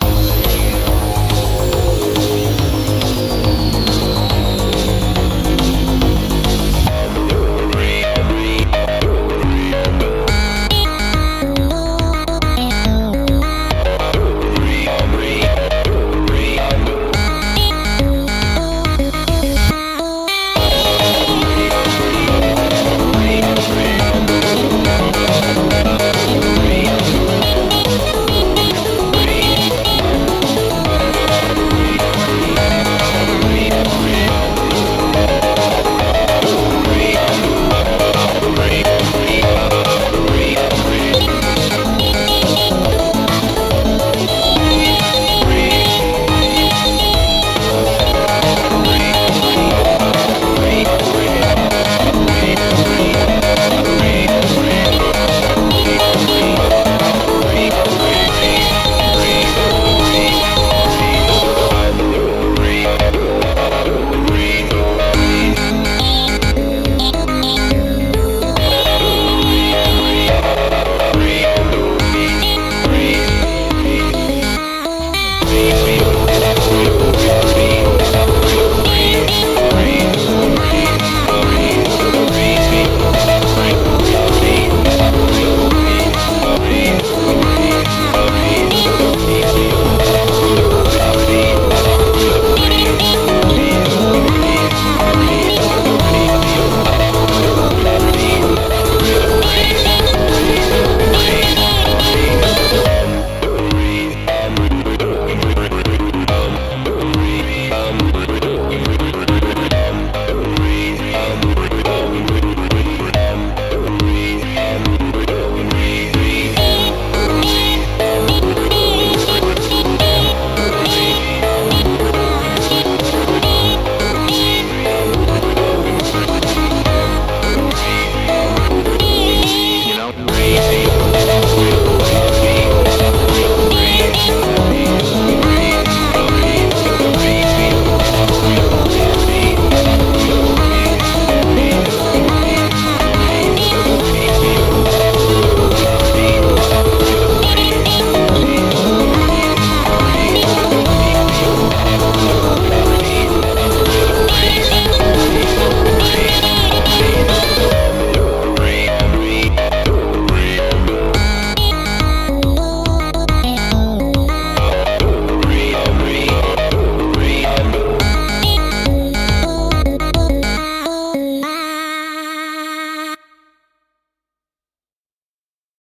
Huh.